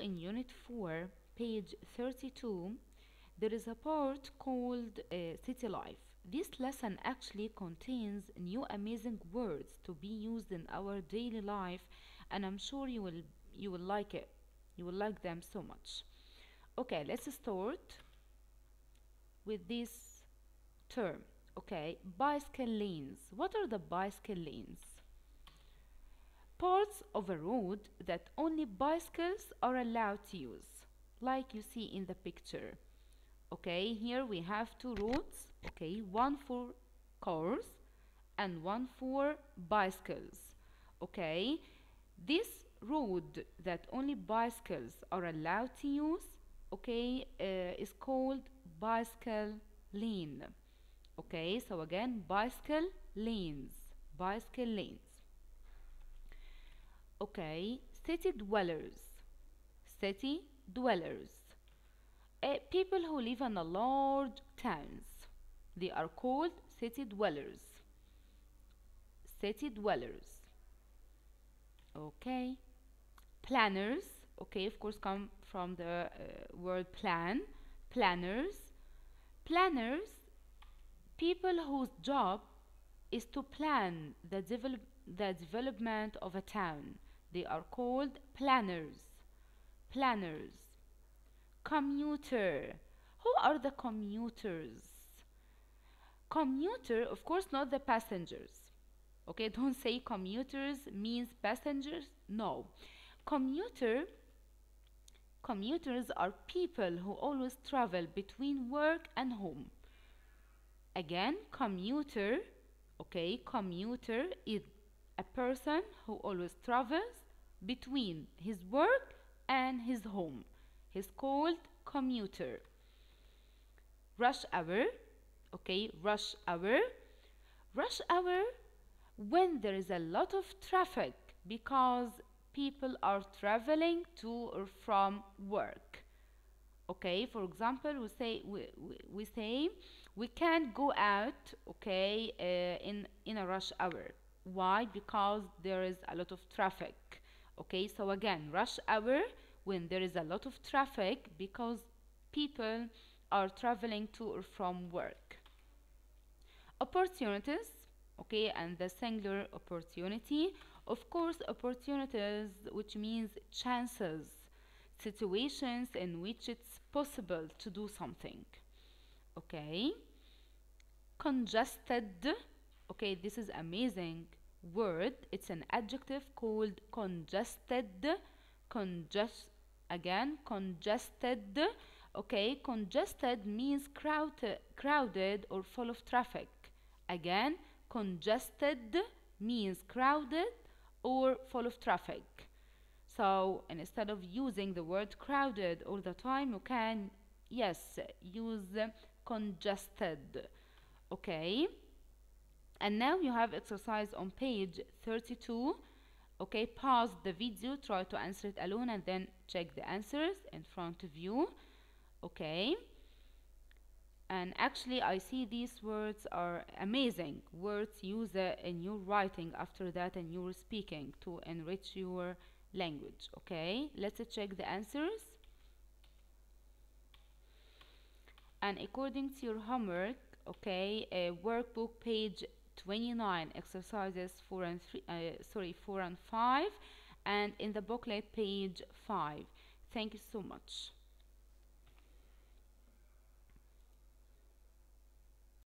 in unit 4 page 32 there is a part called uh, city life. This lesson actually contains new amazing words to be used in our daily life and i'm sure you will you will like it. You will like them so much. Okay let's start with this term okay? Bicycle lanes. What are the bicycle lanes parts of a road that only bicycles are allowed to use like you see in the picture. Okay here we have two roads okay one for cars and one for bicycles okay? This road that only bicycles are allowed to use okay uh, is called bicycle lane okay? So again bicycle lanes bicycle lanes okay city dwellers. City dwellers. Uh, people who live in large towns. They are called city dwellers. City dwellers. Okay. Planners. Okay of course come from the uh, word plan. Planners. Planners people whose job is to plan the develop the development of a town they are called planners. Planners. Commuter. Who are the commuters? Commuter of course not the passengers. Okay don't say commuters means passengers. No. Commuter commuters are people who always travel between work and home. Again commuter okay commuter is a person who always travels between his work and his home. He's called commuter. Rush hour okay rush hour. Rush hour when there is a lot of traffic because people are traveling to or from work. Okay for example we say we, we, we say we can't go out okay uh, in in a rush hour why? Because there is a lot of traffic. Okay so again rush hour when there is a lot of traffic because people are traveling to or from work. Opportunities okay and the singular opportunity. Of course opportunities which means chances situations in which it's possible to do something. Okay? Congested okay this is amazing word. It's an adjective called congested congest again congested okay congested means crowded crowded or full of traffic. Again congested means crowded or full of traffic. So instead of using the word crowded all the time you can yes use congested okay and now you have exercise on page 32 okay pause the video try to answer it alone and then check the answers in front of you. Okay. And actually I see these words are amazing. Words use uh, in your writing after that and your speaking to enrich your language. Okay let's check the answers. And according to your homework okay uh, workbook page 29 exercises 4 and 3 uh, sorry 4 and 5 and in the booklet page 5 thank you so much